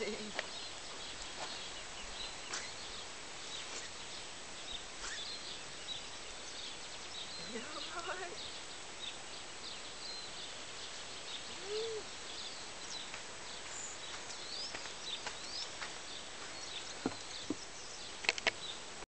amazing